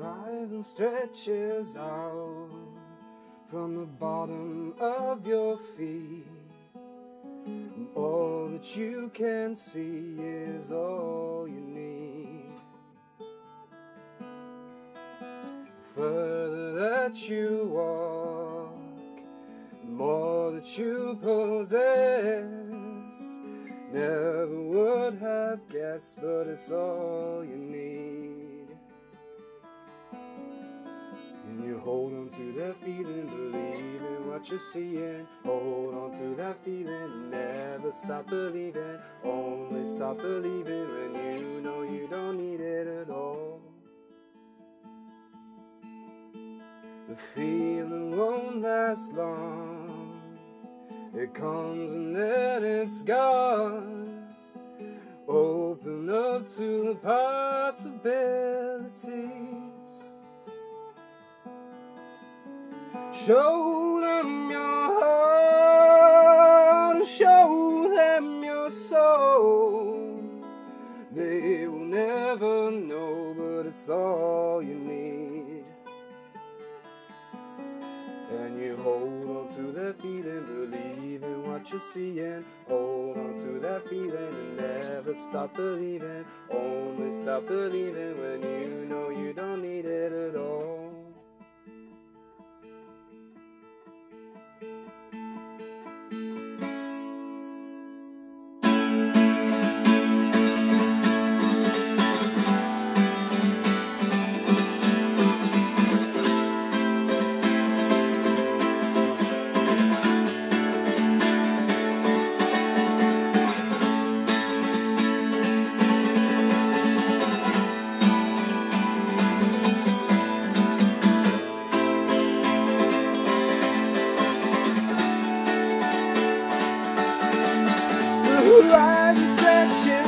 Horizon stretches out from the bottom of your feet. All that you can see is all you need. Further that you walk, the more that you possess. Never would have guessed, but it's all you need. You hold on to that feeling, believe in what you're seeing. Hold on to that feeling, never stop believing. Only stop believing when you know you don't need it at all. The feeling won't last long. It comes and then it's gone. Open up to the possibilities. Show them your heart show them your soul. They will never know, but it's all you need. And you hold on to that feeling, believe in what you're seeing. Hold on to that feeling and never stop believing. Only stop believing when you know you don't need it at all. Ooh,